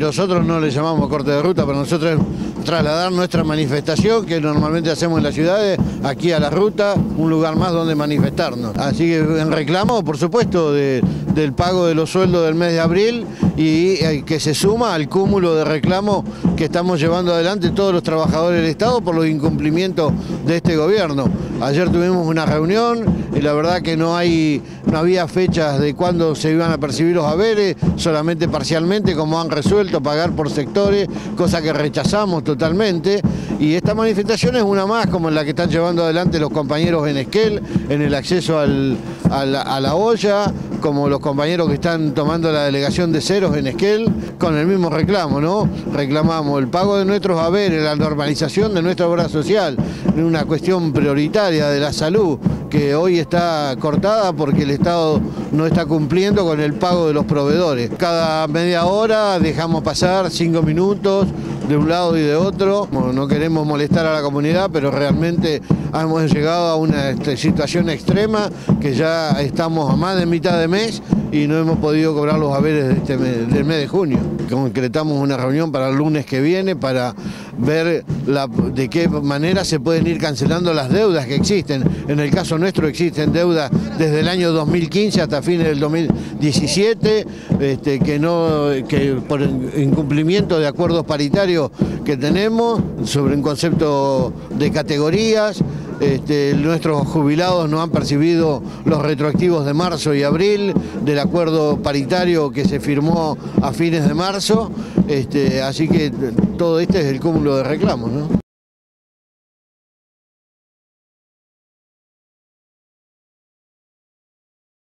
Nosotros no le llamamos corte de ruta, para nosotros es trasladar nuestra manifestación que normalmente hacemos en las ciudades, aquí a la ruta, un lugar más donde manifestarnos. Así que en reclamo, por supuesto, del pago de los sueldos del mes de abril y eh, que se suma al cúmulo de reclamos que estamos llevando adelante todos los trabajadores del Estado por los incumplimientos de este gobierno. Ayer tuvimos una reunión y la verdad que no, hay, no había fechas de cuándo se iban a percibir los haberes, solamente parcialmente como han resuelto pagar por sectores, cosa que rechazamos totalmente. Y esta manifestación es una más como la que están llevando adelante los compañeros en Esquel, en el acceso a, la, a la olla, como los compañeros que están tomando la delegación de ceros en Esquel, con el mismo reclamo, ¿no? Reclamamos el pago de nuestros haberes, la normalización de nuestra obra social, una cuestión prioritaria de la salud, que hoy está cortada porque el Estado no está cumpliendo con el pago de los proveedores. Cada media hora dejamos pasar cinco minutos de un lado y de otro. no queremos molestar a la comunidad, pero realmente hemos llegado a una este, situación extrema que ya estamos a más de mitad de mes y no hemos podido cobrar los haberes este del mes de junio. Concretamos una reunión para el lunes que viene para ver de qué manera se pueden ir cancelando las deudas que existen. En el caso nuestro existen deudas desde el año 2015 hasta fines del 2017, este, que, no, que por incumplimiento de acuerdos paritarios que tenemos sobre un concepto de categorías, este, nuestros jubilados no han percibido los retroactivos de marzo y abril del acuerdo paritario que se firmó a fines de marzo, este, así que todo este es el cúmulo de reclamos.